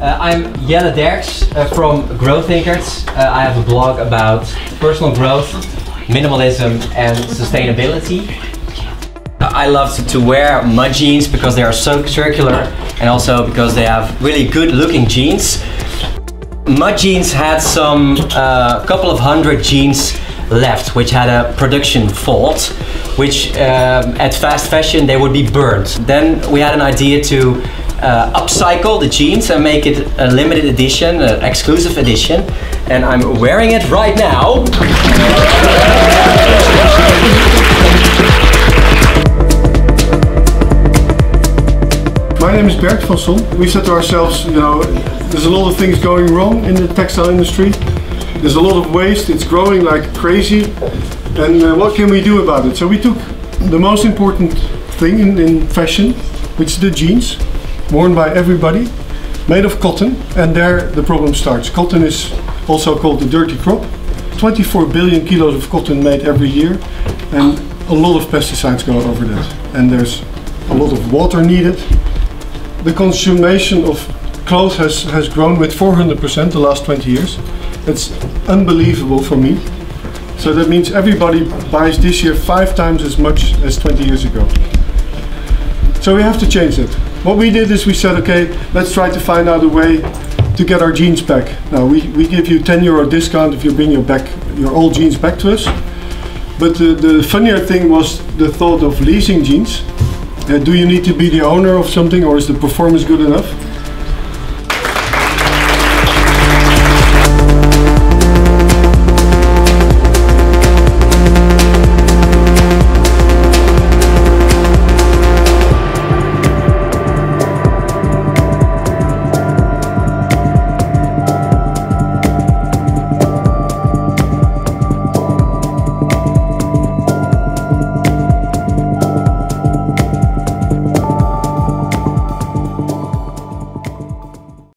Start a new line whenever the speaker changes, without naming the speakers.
Uh, I'm Jelle Derks uh, from Growthinkers. Uh, I have a blog about personal growth, minimalism and sustainability. I love to, wear mud jeans because they are so circular and also because they have really good looking jeans. Mud jeans had some uh, couple of hundred jeans left which had a production fault which um, at fast fashion they would be burned. Then we had an idea to uh, upcycle the jeans and make it a limited edition, an exclusive edition. And I'm wearing it right now.
My name is Bert Son. We said to ourselves, you know, there's a lot of things going wrong in the textile industry. There's a lot of waste, it's growing like crazy. And uh, what can we do about it? So we took the most important thing in, in fashion, which is the jeans, worn by everybody, made of cotton, and there the problem starts. Cotton is also called the dirty crop. 24 billion kilos of cotton made every year, and a lot of pesticides go over that. And there's a lot of water needed. The consumption of clothes has, has grown with 400% the last 20 years. It's unbelievable for me. So that means everybody buys this year five times as much as 20 years ago. So we have to change that. What we did is we said, okay, let's try to find out a way to get our jeans back. Now we, we give you 10 euro discount if you bring your back your old jeans back to us. But the, the funnier thing was the thought of leasing jeans. Uh, do you need to be the owner of something or is the performance good enough?